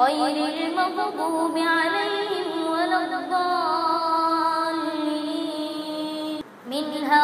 غير المغضوب عليهم ولا الضالين. منها